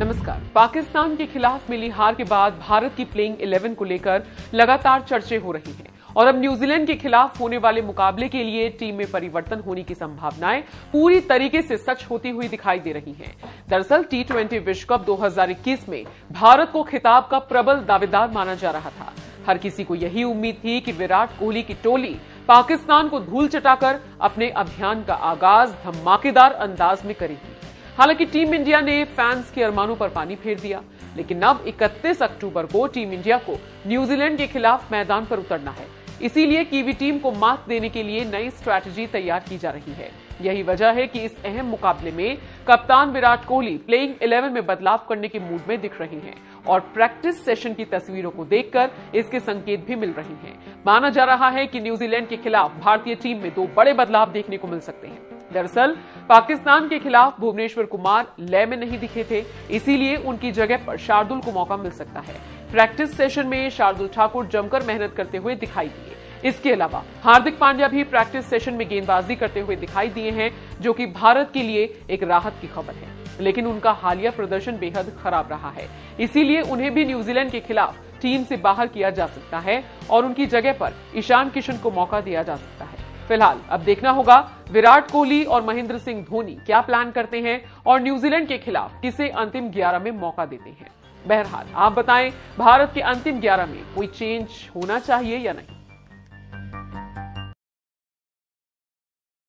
नमस्कार। पाकिस्तान के खिलाफ मिली हार के बाद भारत की प्लेइंग 11 को लेकर लगातार चर्चे हो रही हैं। और अब न्यूजीलैंड के खिलाफ होने वाले मुकाबले के लिए टीम में परिवर्तन होने की संभावनाएँ पूरी तरीके से सच होती हुई दिखाई दे रही हैं। दरअसल टी ट्वेंटी विश्व कप 2021 में भारत को खिताब का प्रबल दावेदार माना जा रहा था। हर किसी को यही उम्मीद थी कि विराट कोहली की टोली पाकिस्तान को धूल चटाकर अपने अभियान का आगाज़ धमाकेदार अंदाज में करेगी। हालाँकि टीम इंडिया ने फैंस के अरमानों पर पानी फेर दिया, लेकिन अब 31 अक्टूबर को टीम इंडिया को न्यूजीलैंड के खिलाफ मैदान पर उतरना है। इसीलिए कीवी टीम को मात देने के लिए नई स्ट्रैटेजी तैयार की जा रही है। यही वजह है कि इस अहम मुकाबले में कप्तान विराट कोहली प्लेइंग 11 में बदलाव करने के मूड में दिख रहे हैं और प्रैक्टिस सेशन की तस्वीरों को देखकर इसके संकेत भी मिल रहे हैं। माना जा रहा है कि न्यूजीलैंड के खिलाफ भारतीय टीम में दो बड़े बदलाव देखने को मिल सकते हैं। दरअसल, पाकिस्तान के खिलाफ भुवनेश्वर कुमार लय में नहीं दिखे थे, इसीलिए उनकी जगह पर शार्दुल को मौका मिल सकता है। प्रैक्टिस सेशन में शार्दुल ठाकुर जमकर मेहनत करते हुए दिखाई दिए। इसके अलावा, हार्दिक पांड्या भी प्रैक्टिस सेशन में गेंदबाजी करते हुए दिखाई दिए हैं, जो कि भारत के लिए एक राहत की खबर है। लेकिन उनका हालिया प्रदर्शन बेहद खराब रहा है। इसीलिए उन्हें भी न्यूजीलैंड के खिलाफ टीम से बाहर किया जा सकता है और उनकी जगह पर ईशान किशन को मौका दिया जा सकता है। फ़िलहाल, अब देखना होगा विराट कोहली और महेंद्र सिंह धोनी क्या प्लान करते हैं और न्यूजीलैंड के खिलाफ किसे अंतिम ग्यारह में मौका देते हैं। बहरहाल, आप बताएँ, भारत के अंतिम ग्यारह में कोई चेंज होना चाहिए या नहीं?